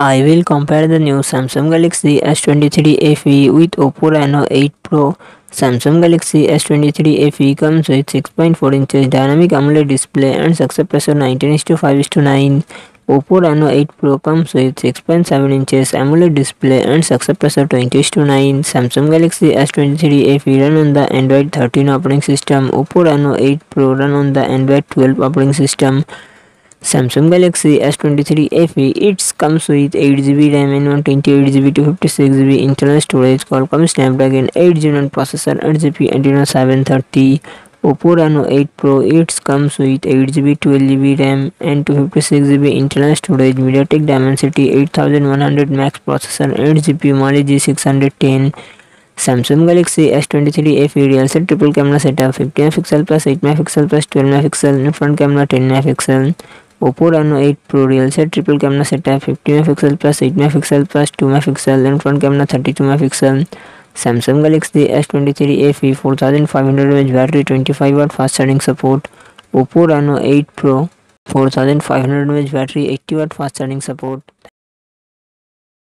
I will compare the new Samsung Galaxy S23 FE with Oppo Reno 8 Pro. Samsung Galaxy S23 FE comes with 6.4 inches dynamic AMOLED display and aspect ratio 19:5:9. Oppo Reno 8 Pro comes with 6.7 inches AMOLED display and aspect ratio 20:9. Samsung Galaxy S23 FE run on the Android 13 operating system. Oppo Reno 8 Pro run on the Android 12 operating system. Samsung Galaxy S23 FE it comes with 8GB RAM and 128GB to 56GB internal storage Qualcomm Snapdragon 8 Gen processor 8GB Adreno 730 Oppo Reno 8 Pro it comes with 8GB 12GB RAM and 256GB internal storage MediaTek Dimensity 8100 Max processor 8GB Mali G610 Samsung Galaxy S23 FE real set triple camera setup 50 MP plus 8 MP plus 12 MP front camera 10 MP Oppo Reno 8 Pro real set triple camera setup 50 MP plus 8 MP plus 2 MP and front camera 32 MP. Samsung Galaxy S23 FE 4500 mAh battery 25 watt fast charging support. Oppo Reno 8 Pro 4500 mAh battery 80 watt fast charging support.